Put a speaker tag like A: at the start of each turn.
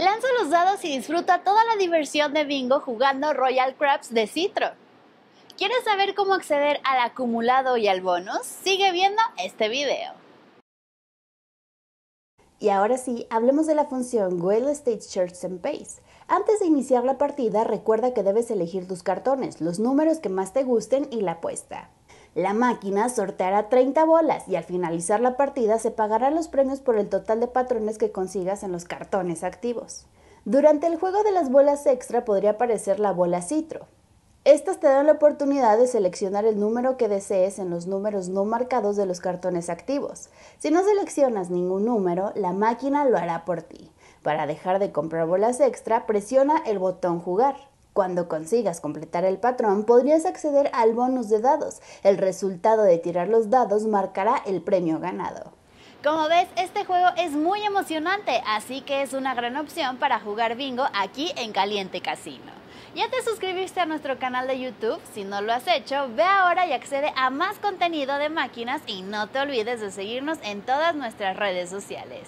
A: Lanza los dados y disfruta toda la diversión de bingo jugando Royal Craps de Citro. ¿Quieres saber cómo acceder al acumulado y al bonus? Sigue viendo este video.
B: Y ahora sí, hablemos de la función Whale State Shirts and Pace. Antes de iniciar la partida, recuerda que debes elegir tus cartones, los números que más te gusten y la apuesta. La máquina sorteará 30 bolas y al finalizar la partida se pagarán los premios por el total de patrones que consigas en los cartones activos. Durante el juego de las bolas extra podría aparecer la bola Citro. Estas te dan la oportunidad de seleccionar el número que desees en los números no marcados de los cartones activos. Si no seleccionas ningún número, la máquina lo hará por ti. Para dejar de comprar bolas extra, presiona el botón jugar. Cuando consigas completar el patrón, podrías acceder al bonus de dados. El resultado de tirar los dados marcará el premio ganado.
A: Como ves, este juego es muy emocionante, así que es una gran opción para jugar bingo aquí en Caliente Casino. ¿Ya te suscribiste a nuestro canal de YouTube? Si no lo has hecho, ve ahora y accede a más contenido de máquinas y no te olvides de seguirnos en todas nuestras redes sociales.